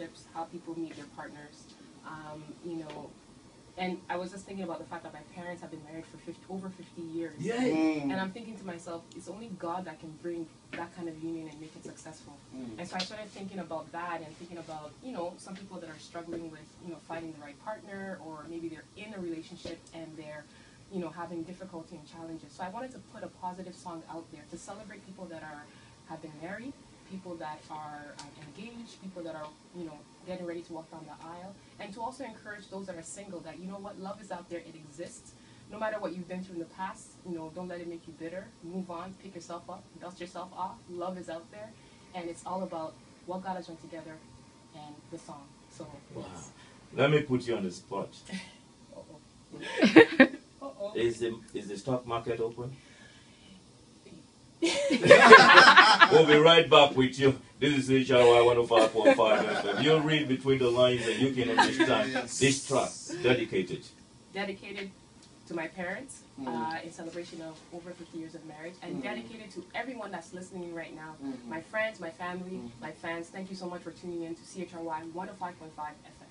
relationships, how people meet their partners. Um, you know, and I was just thinking about the fact that my parents have been married for 50, over 50 years. Yeah. And I'm thinking to myself, it's only God that can bring that kind of union and make it successful. Mm. And so I started thinking about that and thinking about, you know, some people that are struggling with, you know, finding the right partner or maybe they're in a relationship and they're, you know, having difficulty and challenges. So I wanted to put a positive song out there to celebrate people that are have been married, people that are um, engaged, people that are, you know, getting ready to walk down the aisle, and to also encourage those that are single that, you know what, love is out there, it exists. No matter what you've been through in the past, you know, don't let it make you bitter. Move on, pick yourself up, dust yourself off. Love is out there, and it's all about what God has done together and the song. So, Wow. yes. Let me put you on the spot. Uh-oh. Uh-oh. Is the is the stock market open? we'll be right back with you. This is CHRY 105.5 FM. You'll read between the lines and you can understand Yes. this track dedicated. dedicated to my parents Mm. uh, in celebration of over 50 years of marriage and Mm. dedicated to everyone that's listening right now Mhm. my friends my family Mm. my fans thank you so much for tuning in to CHRY 105.5 fm